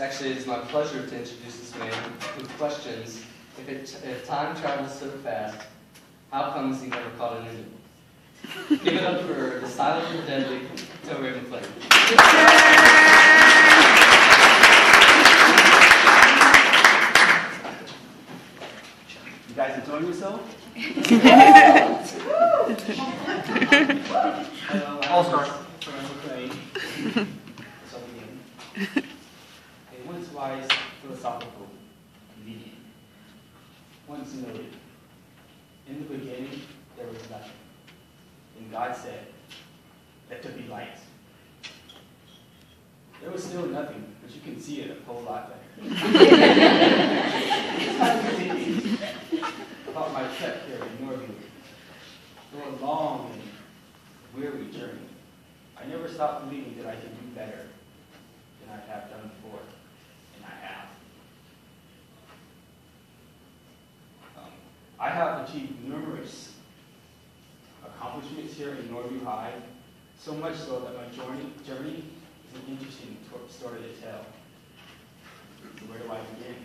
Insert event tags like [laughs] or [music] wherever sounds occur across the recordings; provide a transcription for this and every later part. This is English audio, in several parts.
actually, it is my pleasure to introduce this man who questions if, it, if time travels so fast, how comes he never caught an ending? Give it up for the silent and deadly Toe Raven Flame. You guys enjoying yourself? [laughs] All start. [laughs] [laughs] So begin. A once wise philosophical comedian once noted, in the beginning there was nothing, and God said, let there be light. There was still nothing, but you can see it a whole lot better. [laughs] About my trip here in Norview. Through a long and weary journey, I never stopped believing that I could do better than I have done before, and I have. Um, I have achieved numerous accomplishments here in Norview High, so much so that my journey, journey is an interesting story to tell. So where do I begin?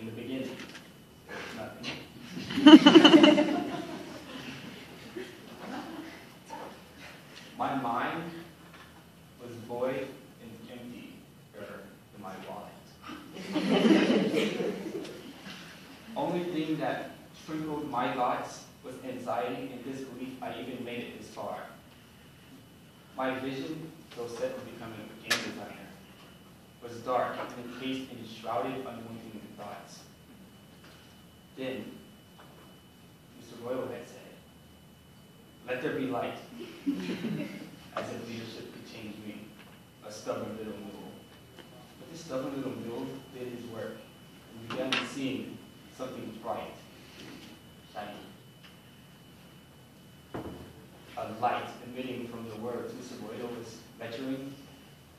In the beginning, nothing. [laughs] My mind was void and empty er, in my wallet. Only thing that sprinkled my thoughts was anxiety and disbelief I even made it this far. My vision, though set on becoming a game designer, was dark and encased in shrouded, unwinking thoughts. Then, Mr. Royal had said, let there be light, [laughs] as if leadership could change me, a stubborn little mule. But this stubborn little mule did his work and began seeing something bright, shiny. A light emitting from the words lecturing.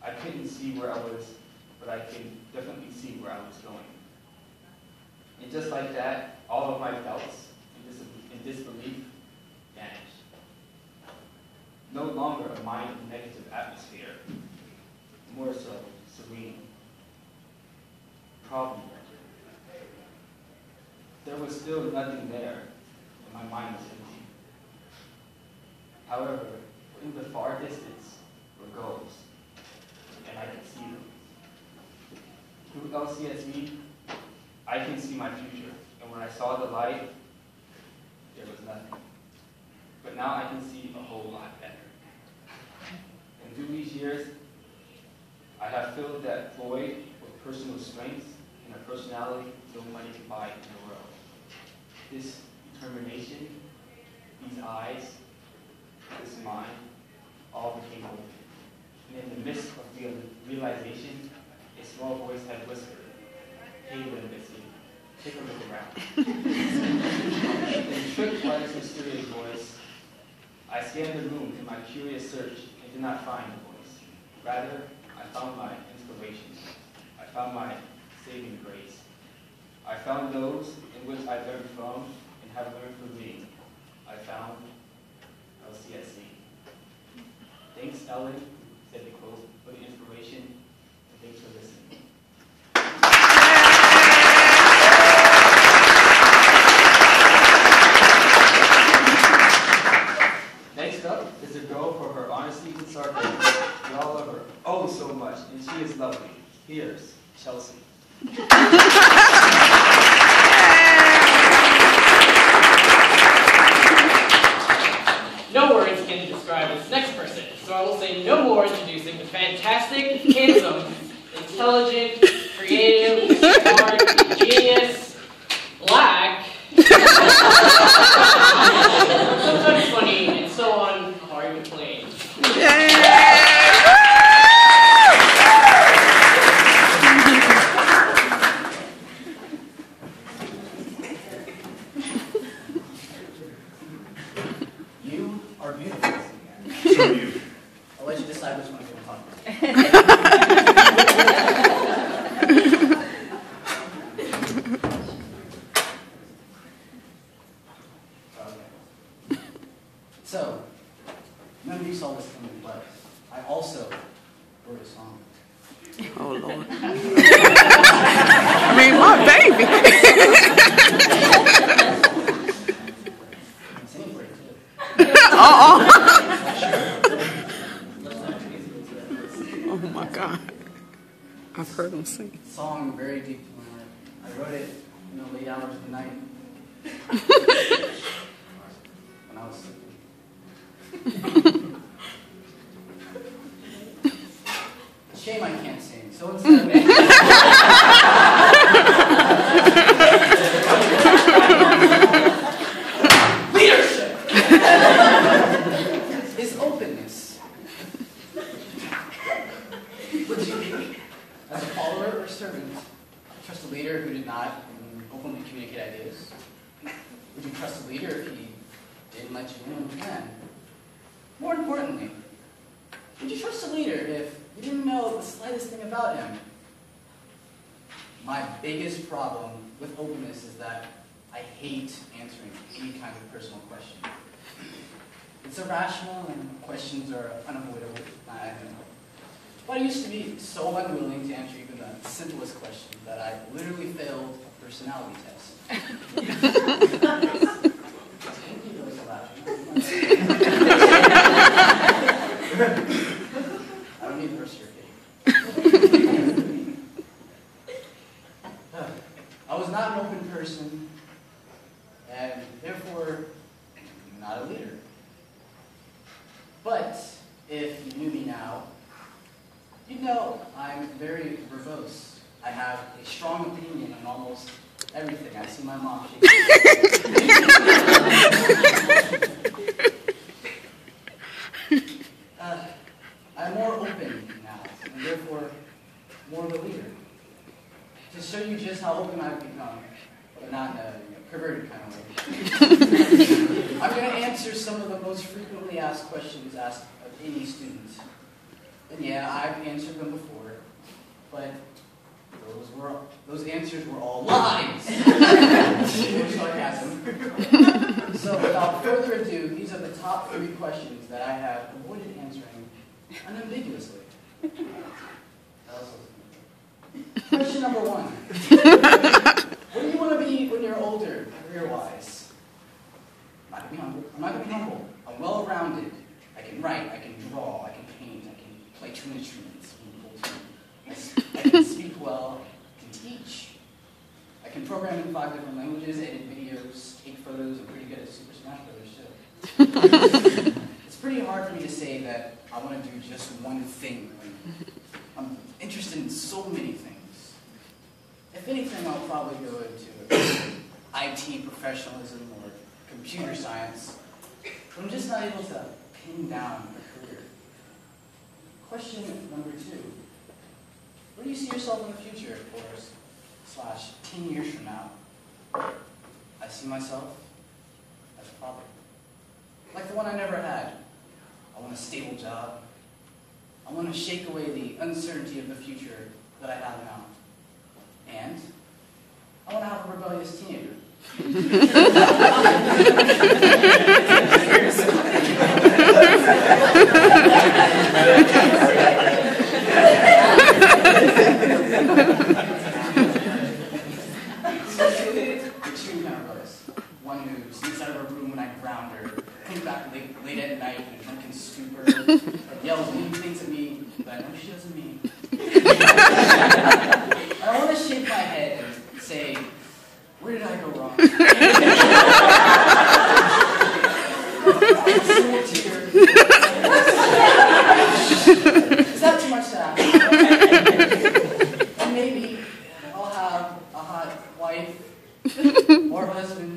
I couldn't see where I was, but I could definitely see where I was going. And just like that, all of my doubts and, dis- and disbelief vanished. No longer a mind of negative atmosphere, more so serene. Problem There was still nothing there, and my mind was empty. However, in the far distance were goals, and I could see them. Through LCSE, I can see my future, and when I saw the light, there was nothing. But now I can see a whole lot better. And through these years, I have filled that void with personal strength and a personality no money can buy in the world. This determination, these eyes, this mind, all became open. And in the midst of realization, a small voice had whispered, Hey, little Missy, take a look around. and tricked by this mysterious voice, I scanned the room in my curious search and did not find the voice. Rather, I found my inspiration. I found my saving grace. I found those in which I learned from and have learned from me. I found LCSE. Thanks, Ellen, said the quote, for the inspiration, and thanks for listening. person. So I will say no more introducing the fantastic, handsome, intelligent, creative, smart, genius, black, [laughs] 2020 So, none of you saw this coming, but I also wrote a song. Oh Lord. [laughs] I mean, my baby. [laughs] Singing for you too. Uh-uh. Oh my God. I've heard him sing. Song very deep to my heart. I wrote it in the late hours of the night. [laughs] when I was sleeping. Shame I can't sing. So instead of leadership is openness. Would you, as a follower or servant, trust a leader who did not openly communicate ideas? Would you trust a leader if he didn't let you in on the plan? More importantly, would you trust a leader if you didn't know the slightest thing about him? My biggest problem with openness is that I hate answering any kind of personal question. It's irrational and questions are unavoidable. I know. But I used to be so unwilling to answer even the simplest question that I literally failed a personality test. [laughs] You guys are laughing. I don't need the rest of your pity. I was not an open person, and therefore not a leader. But if you knew me now, you'd know I'm very verbose. I have a strong opinion on almost everything. I see my mom [laughs] uh, I'm more open now, and therefore more of a leader. To show you just how open I've become, but not in a perverted kind of way. [laughs] I'm going to answer some of the most frequently asked questions asked of any student. And yeah, I've answered them before, but those were those answers were all lies. [laughs] Sarcasm. so without further ado, these are the top three questions that I have avoided answering unambiguously. Question number one. What do you want to be when you're older, career-wise? I'm not gonna be humble. I'm not gonna be humble. I'm well-rounded. I can write. I can draw. I can paint. I can play two instruments. I can [laughs] speak well. I can teach. I can program in five different languages, edit videos, take photos. I'm pretty good at Super Smash Brothers too. [laughs] it's pretty hard for me to say that I want to do just one thing. I'm interested in so many things. If anything, I'll probably go into IT professionalism or computer science. I'm just not able to pin down a career. Question number two. Where do you see yourself in the future, or slash 10 years from now? I see myself as a father. Like the one I never had. I want a stable job. I want to shake away the uncertainty of the future that I have now. And I want to have a rebellious teenager. Two. One who sneaks out of her room when I ground her, comes back late, late at night drunken stupor, yells mean things at me that I know she doesn't mean. I want to shake my head and say, where did I go wrong? Single tear. Is that too much to ask? And maybe I'll have a hot wife or husband.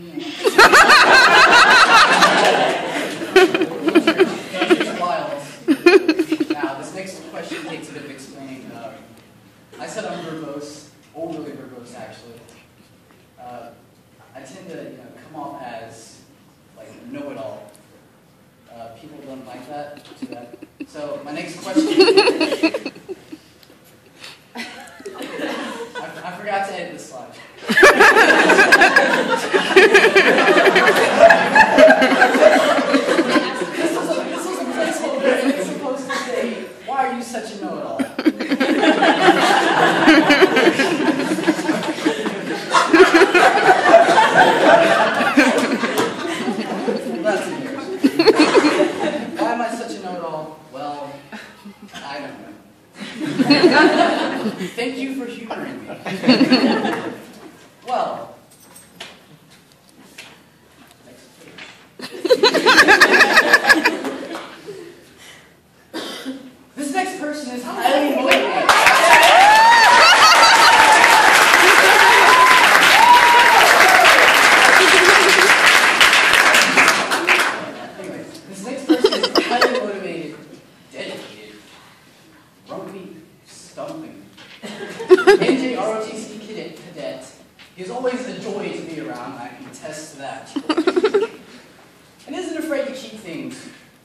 Now, this next question takes a bit of explaining. Uh, I said I'm verbose, overly verbose actually. Uh, I tend to you know, come off as like know-it-all. Uh, people don't like that. So my next question. [laughs] I, I forgot to edit this slide. [laughs] Thank you for humoring me. [laughs]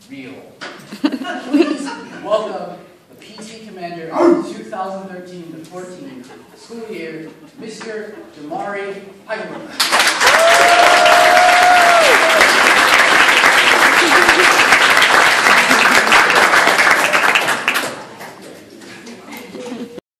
real. Please [laughs] welcome the PT Commander of 2013-14 school year, Mr. Damari Ivan.